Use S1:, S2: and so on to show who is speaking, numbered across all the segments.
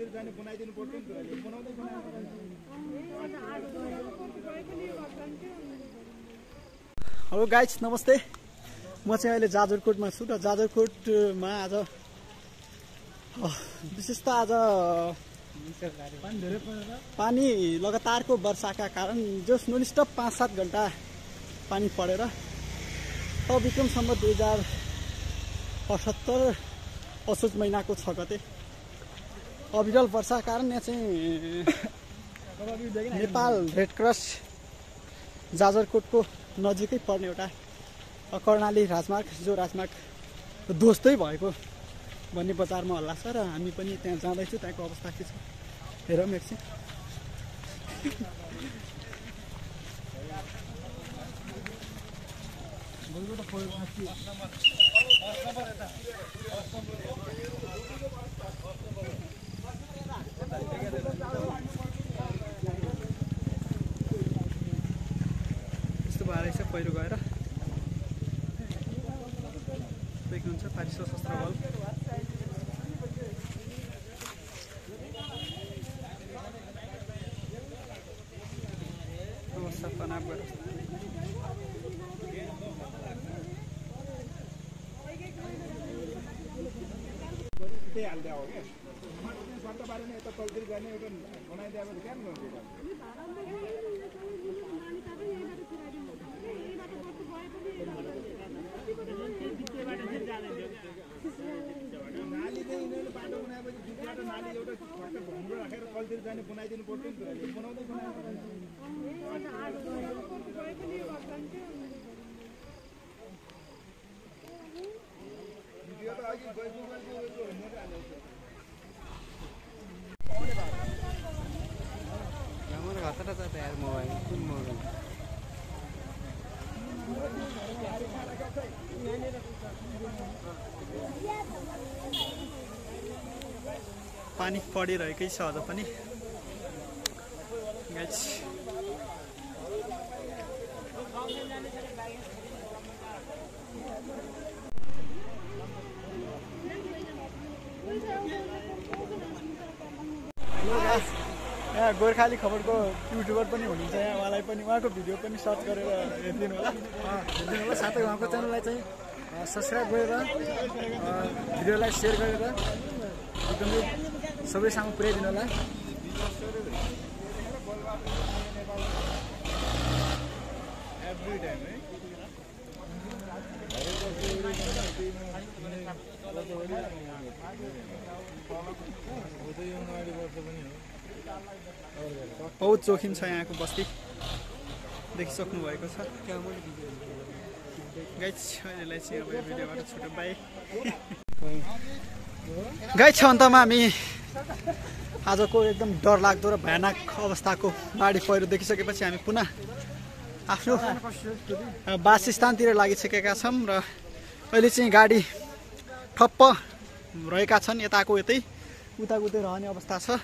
S1: जाने बनाइदिनु पर्छ नि बनाउँदै
S2: गाइज नमस्ते। म चाहिँ अहिले जाजरकोटमा छु र जाजरकोटमा आज विशेष त आज पानी लगातारको वर्षाका कारण जस ननस्टप पाँच सात घन्टा पानी परेर विक्रमसम्म दुई हजार अठहत्तर असोज महिनाको छ गते अविरल वर्षाका कारण यहाँ चाहिँ नेपाल रेड क्रस जाजरकोटको नजिकै पर्ने एउटा कर्णाली राजमार्ग जो राजमार्ग दोस्तै भएको भन्ने बजारमा हल्ला छ र हामी पनि त्यहाँ जाँदैछौँ त्यहाँको अवस्था के छ हेरौँ एकछिन। भएर रहेछ पहिरो गएर देख्नुहुन्छ पारी सशस्त्र बल। तनाव गरेर
S1: त्यही हाल्दै हो क्या। सट्टा पारेर यता तलतिर गर्ने एउटा बनाइदियो भने क्या गर्नु नाली चाहिँ यिनीहरूले बाटो बनाएपछि दुईबाट नाली एउटा भङ्गो राखेर कलतिर जाने बनाइदिनु पर्थ्यो नि त बनाउँदै यो त अघि
S3: गएको गएको मजा आएको खतरा छ मोबाइल
S2: पानी परिरहेकै छ अझ पनि। यहाँ गोर्खाली खबरको युट्युबर पनि हुनुहुन्छ यहाँ उहाँलाई पनि उहाँको भिडियो पनि सर्च गरेर हेरिदिनु होला।
S3: हेरिदिनु होला। साथै उहाँको च्यानललाई चाहिँ सब्सक्राइब गरेर अ, भिडियोलाई सेयर गरेर एकदमै सबैसँग पुर्याइदिनु होला
S2: बहुत जोखिम छ यहाँको बस्ती। देखिसक्नु भएको छ। गाइस अहिलेलाई चाहिँ अब भिडियोबाट छुट्यो बाई। गाइस छ अन्तमा हामी आजको एकदम डरलाग्दो र भयानक अवस्थाको बाढी पहिरो देखिसकेपछि हामी पुनः आफ्नो वासस्थानतिर लागिसकेका छौँ र अहिले चाहिँ गाडी ठप्प रहेका छन् यताको यतै उताउतै रहने अवस्था छ।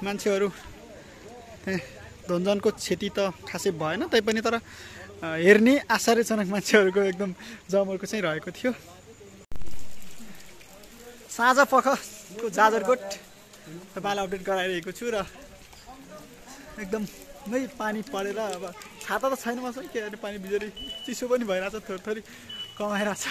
S2: मान्छेहरू त्यहाँ धनजनको क्षति त खासै भएन तैपनि तर हेर्ने आश्चर्यजनक मान्छेहरूको एकदम जमर्को चाहिँ रहेको थियो। साँझ पखको जाजरकोट तपाईँलाई अपडेट गराइरहेको छु र एकदम नै पानी परेर अब छाता त छैन मसँग के अरे पानी बिजुली चिसो पनि भइरहेछ थोरै थोरै कमाइरहेछ।